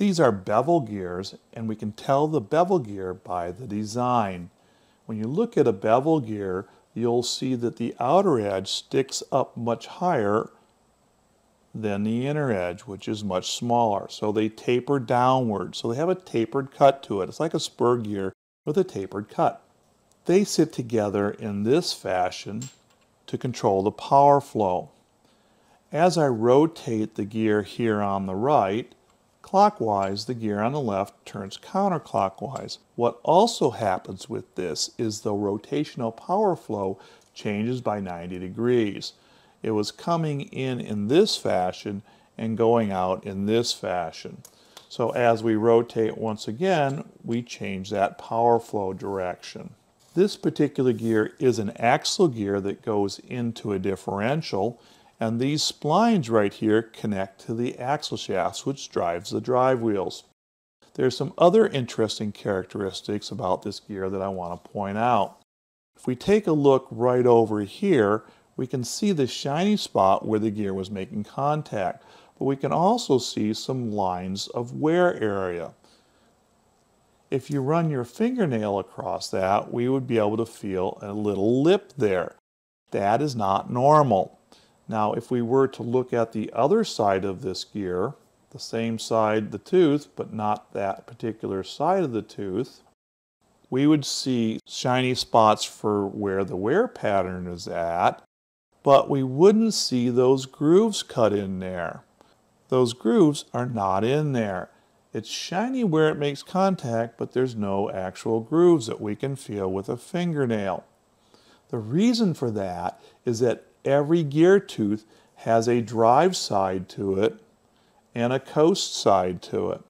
These are bevel gears, and we can tell the bevel gear by the design. When you look at a bevel gear, you'll see that the outer edge sticks up much higher than the inner edge, which is much smaller. So they taper downward. So they have a tapered cut to it. It's like a spur gear with a tapered cut. They sit together in this fashion to control the power flow. As I rotate the gear here on the right, clockwise, the gear on the left turns counterclockwise. What also happens with this is the rotational power flow changes by 90 degrees. It was coming in in this fashion and going out in this fashion. So as we rotate once again, we change that power flow direction. This particular gear is an axle gear that goes into a differential and these splines right here connect to the axle shafts which drives the drive wheels. There's some other interesting characteristics about this gear that I want to point out. If we take a look right over here, we can see the shiny spot where the gear was making contact, but we can also see some lines of wear area. If you run your fingernail across that, we would be able to feel a little lip there. That is not normal. Now, if we were to look at the other side of this gear, the same side, the tooth, but not that particular side of the tooth, we would see shiny spots for where the wear pattern is at, but we wouldn't see those grooves cut in there. Those grooves are not in there. It's shiny where it makes contact, but there's no actual grooves that we can feel with a fingernail. The reason for that is that every gear tooth has a drive side to it and a coast side to it.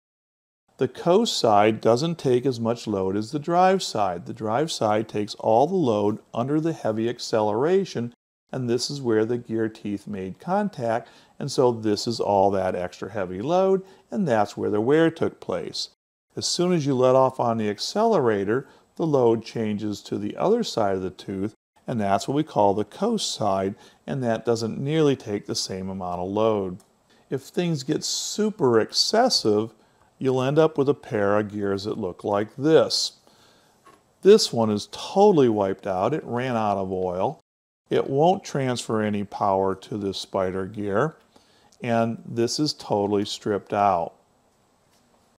The coast side doesn't take as much load as the drive side. The drive side takes all the load under the heavy acceleration and this is where the gear teeth made contact, and so this is all that extra heavy load, and that's where the wear took place. As soon as you let off on the accelerator, the load changes to the other side of the tooth, and that's what we call the coast side, and that doesn't nearly take the same amount of load. If things get super excessive, you'll end up with a pair of gears that look like this. This one is totally wiped out. It ran out of oil. It won't transfer any power to this spider gear and this is totally stripped out.